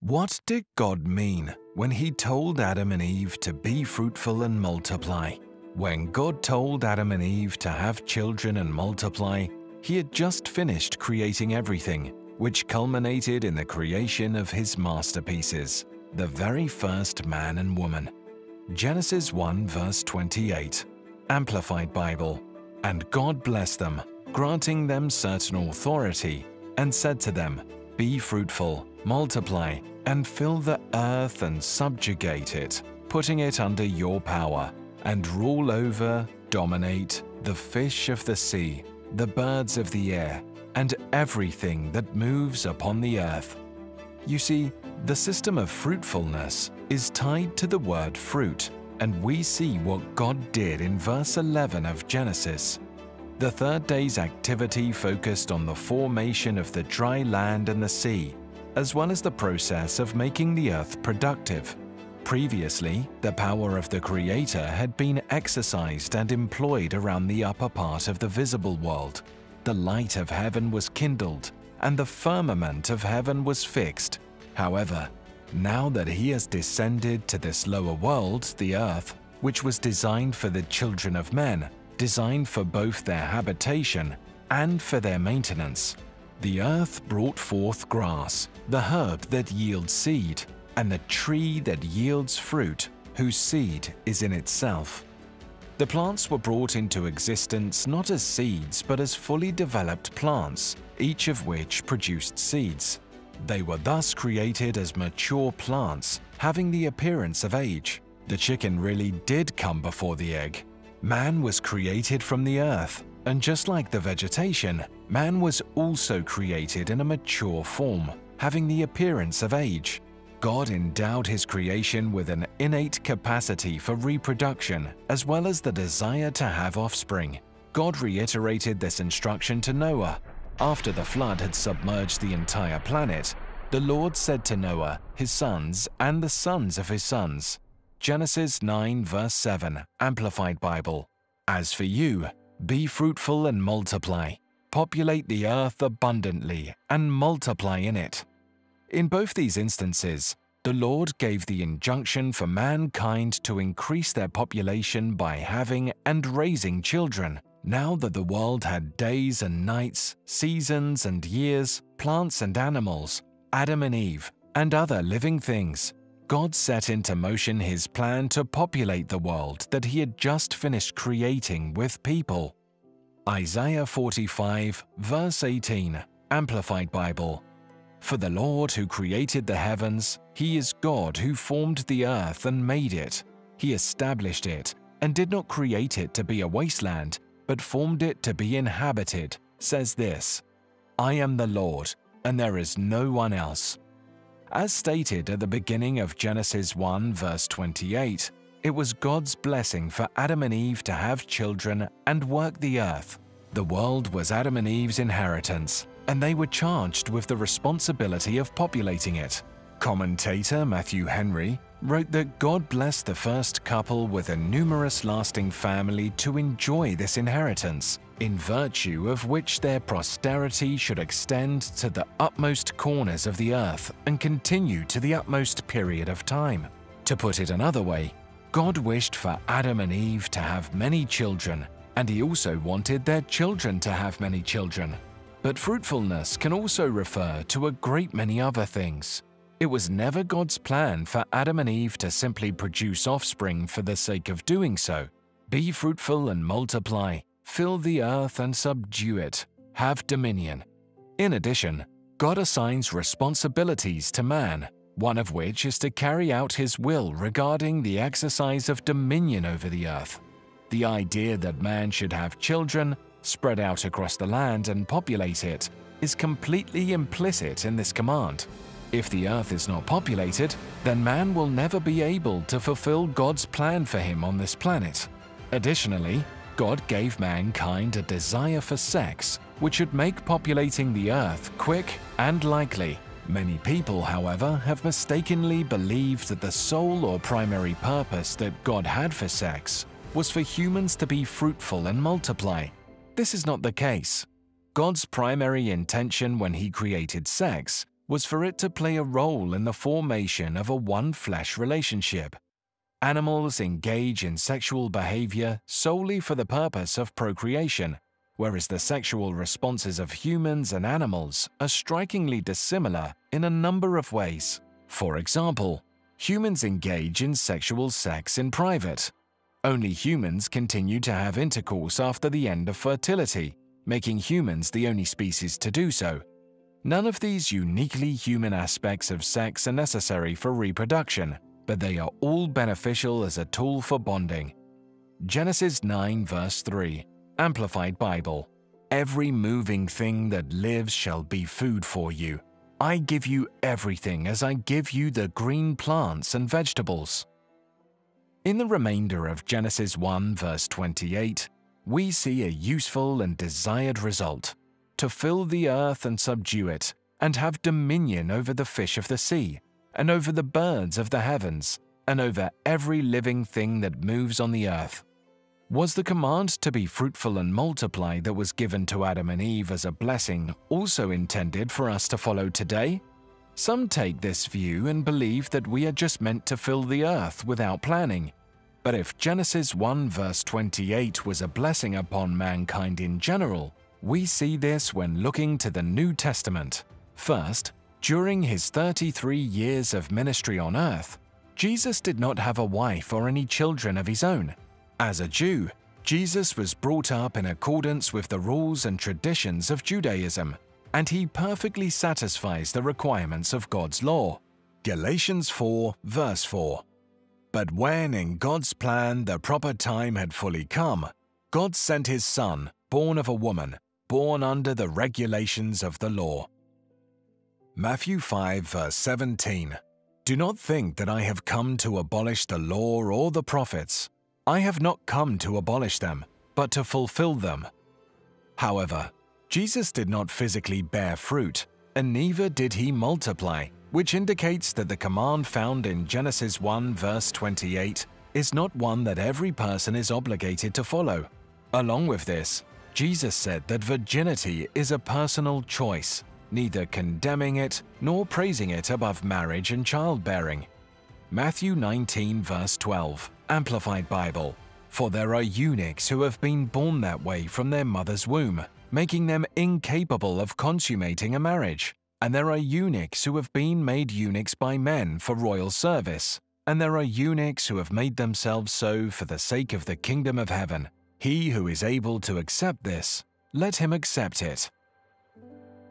What did God mean when He told Adam and Eve to be fruitful and multiply? When God told Adam and Eve to have children and multiply, He had just finished creating everything, which culminated in the creation of His masterpieces, the very first man and woman. Genesis 1 verse 28, Amplified Bible. And God blessed them, granting them certain authority, and said to them, Be fruitful, multiply, and fill the earth and subjugate it, putting it under your power, and rule over, dominate, the fish of the sea, the birds of the air, and everything that moves upon the earth. You see, the system of fruitfulness is tied to the word fruit, and we see what God did in verse 11 of Genesis. The third day's activity focused on the formation of the dry land and the sea, as well as the process of making the earth productive. Previously, the power of the Creator had been exercised and employed around the upper part of the visible world. The light of heaven was kindled, and the firmament of heaven was fixed. However, now that he has descended to this lower world, the earth, which was designed for the children of men, designed for both their habitation and for their maintenance, the earth brought forth grass, the herb that yields seed, and the tree that yields fruit, whose seed is in itself. The plants were brought into existence not as seeds but as fully developed plants, each of which produced seeds. They were thus created as mature plants, having the appearance of age. The chicken really did come before the egg. Man was created from the earth, and just like the vegetation, man was also created in a mature form, having the appearance of age. God endowed his creation with an innate capacity for reproduction as well as the desire to have offspring. God reiterated this instruction to Noah after the flood had submerged the entire planet, the Lord said to Noah, his sons, and the sons of his sons, Genesis 9 verse 7, Amplified Bible, As for you, be fruitful and multiply, populate the earth abundantly, and multiply in it. In both these instances, the Lord gave the injunction for mankind to increase their population by having and raising children, now that the world had days and nights, seasons and years, plants and animals, Adam and Eve, and other living things, God set into motion his plan to populate the world that he had just finished creating with people. Isaiah 45, verse 18, Amplified Bible. For the Lord who created the heavens, he is God who formed the earth and made it. He established it and did not create it to be a wasteland, but formed it to be inhabited, says this I am the Lord, and there is no one else. As stated at the beginning of Genesis 1, verse 28, it was God's blessing for Adam and Eve to have children and work the earth. The world was Adam and Eve's inheritance, and they were charged with the responsibility of populating it. Commentator Matthew Henry wrote that God blessed the first couple with a numerous lasting family to enjoy this inheritance, in virtue of which their posterity should extend to the utmost corners of the earth and continue to the utmost period of time. To put it another way, God wished for Adam and Eve to have many children, and he also wanted their children to have many children. But fruitfulness can also refer to a great many other things. It was never God's plan for Adam and Eve to simply produce offspring for the sake of doing so. Be fruitful and multiply, fill the earth and subdue it, have dominion. In addition, God assigns responsibilities to man, one of which is to carry out his will regarding the exercise of dominion over the earth. The idea that man should have children, spread out across the land and populate it, is completely implicit in this command. If the earth is not populated, then man will never be able to fulfill God's plan for him on this planet. Additionally, God gave mankind a desire for sex, which would make populating the earth quick and likely. Many people, however, have mistakenly believed that the sole or primary purpose that God had for sex was for humans to be fruitful and multiply. This is not the case. God's primary intention when he created sex was for it to play a role in the formation of a one flesh relationship. Animals engage in sexual behavior solely for the purpose of procreation, whereas the sexual responses of humans and animals are strikingly dissimilar in a number of ways. For example, humans engage in sexual sex in private. Only humans continue to have intercourse after the end of fertility, making humans the only species to do so. None of these uniquely human aspects of sex are necessary for reproduction, but they are all beneficial as a tool for bonding. Genesis 9 verse 3, Amplified Bible. Every moving thing that lives shall be food for you. I give you everything as I give you the green plants and vegetables. In the remainder of Genesis 1 verse 28, we see a useful and desired result to fill the earth and subdue it, and have dominion over the fish of the sea, and over the birds of the heavens, and over every living thing that moves on the earth. Was the command to be fruitful and multiply that was given to Adam and Eve as a blessing also intended for us to follow today? Some take this view and believe that we are just meant to fill the earth without planning. But if Genesis 1 verse 28 was a blessing upon mankind in general, we see this when looking to the New Testament. First, during his 33 years of ministry on earth, Jesus did not have a wife or any children of his own. As a Jew, Jesus was brought up in accordance with the rules and traditions of Judaism, and he perfectly satisfies the requirements of God's law. Galatians 4 verse 4 But when in God's plan the proper time had fully come, God sent his Son, born of a woman, born under the regulations of the law. Matthew 5 verse 17 Do not think that I have come to abolish the law or the prophets. I have not come to abolish them, but to fulfill them. However, Jesus did not physically bear fruit, and neither did he multiply, which indicates that the command found in Genesis 1 verse 28 is not one that every person is obligated to follow. Along with this, Jesus said that virginity is a personal choice, neither condemning it nor praising it above marriage and childbearing. Matthew 19 verse 12 Amplified Bible. For there are eunuchs who have been born that way from their mother's womb, making them incapable of consummating a marriage. And there are eunuchs who have been made eunuchs by men for royal service. And there are eunuchs who have made themselves so for the sake of the kingdom of heaven. He who is able to accept this, let him accept it.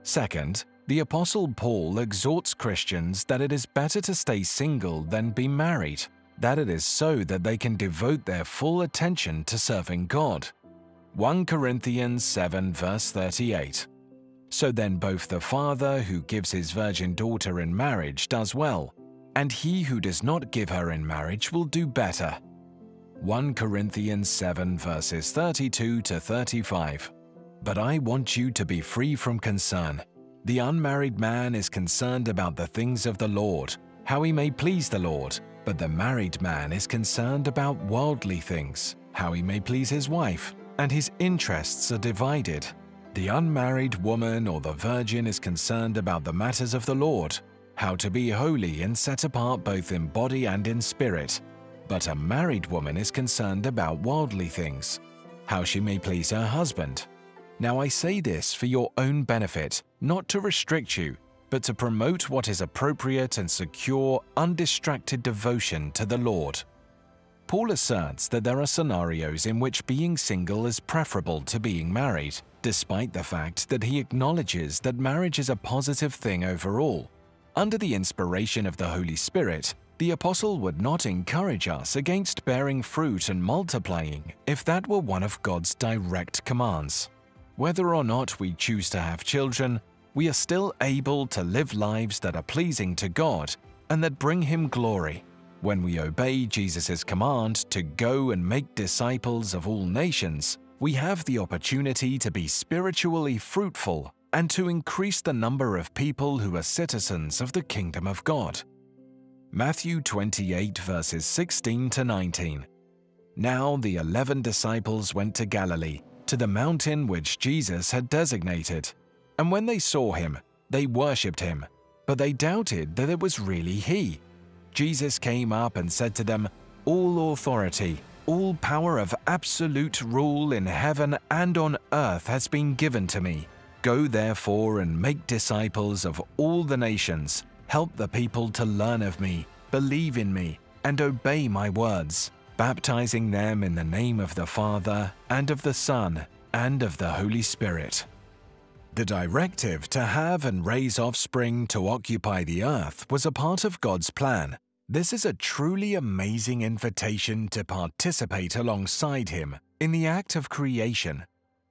Second, the Apostle Paul exhorts Christians that it is better to stay single than be married that it is so that they can devote their full attention to serving God. 1 Corinthians 7 verse 38 So then both the father who gives his virgin daughter in marriage does well, and he who does not give her in marriage will do better. 1 Corinthians 7 verses 32 to 35 But I want you to be free from concern. The unmarried man is concerned about the things of the Lord, how he may please the Lord, but the married man is concerned about worldly things, how he may please his wife, and his interests are divided. The unmarried woman or the virgin is concerned about the matters of the Lord, how to be holy and set apart both in body and in spirit. But a married woman is concerned about worldly things, how she may please her husband. Now I say this for your own benefit, not to restrict you, but to promote what is appropriate and secure, undistracted devotion to the Lord. Paul asserts that there are scenarios in which being single is preferable to being married, despite the fact that he acknowledges that marriage is a positive thing overall. Under the inspiration of the Holy Spirit, the Apostle would not encourage us against bearing fruit and multiplying if that were one of God's direct commands. Whether or not we choose to have children, we are still able to live lives that are pleasing to God and that bring Him glory. When we obey Jesus' command to go and make disciples of all nations, we have the opportunity to be spiritually fruitful and to increase the number of people who are citizens of the kingdom of God. Matthew 28 verses 16 to 19. Now the eleven disciples went to Galilee, to the mountain which Jesus had designated. And when they saw him, they worshipped him, but they doubted that it was really he. Jesus came up and said to them, All authority, all power of absolute rule in heaven and on earth has been given to me. Go therefore and make disciples of all the nations. Help the people to learn of me, believe in me, and obey my words, baptizing them in the name of the Father, and of the Son, and of the Holy Spirit. The directive to have and raise offspring to occupy the earth was a part of God's plan. This is a truly amazing invitation to participate alongside Him in the act of creation.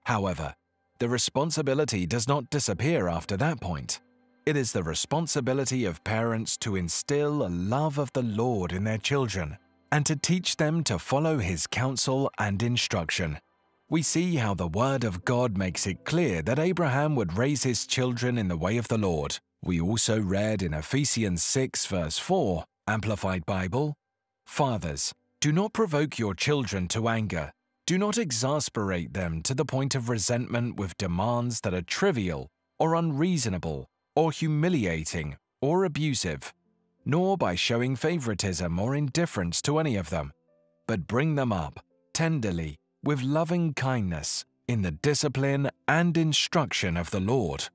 However, the responsibility does not disappear after that point. It is the responsibility of parents to instill a love of the Lord in their children and to teach them to follow His counsel and instruction. We see how the Word of God makes it clear that Abraham would raise his children in the way of the Lord. We also read in Ephesians 6, verse 4, Amplified Bible Fathers, do not provoke your children to anger, do not exasperate them to the point of resentment with demands that are trivial or unreasonable or humiliating or abusive, nor by showing favoritism or indifference to any of them, but bring them up tenderly with loving kindness in the discipline and instruction of the Lord.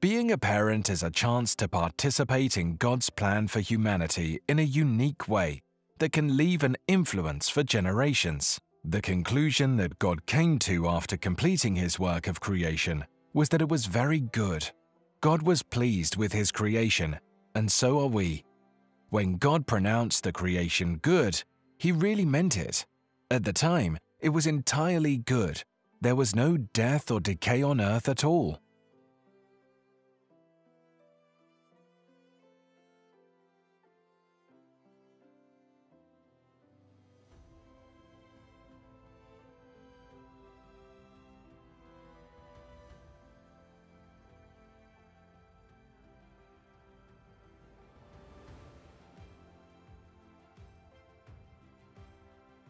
Being a parent is a chance to participate in God's plan for humanity in a unique way that can leave an influence for generations. The conclusion that God came to after completing his work of creation was that it was very good. God was pleased with his creation, and so are we. When God pronounced the creation good, he really meant it. At the time, it was entirely good. There was no death or decay on earth at all.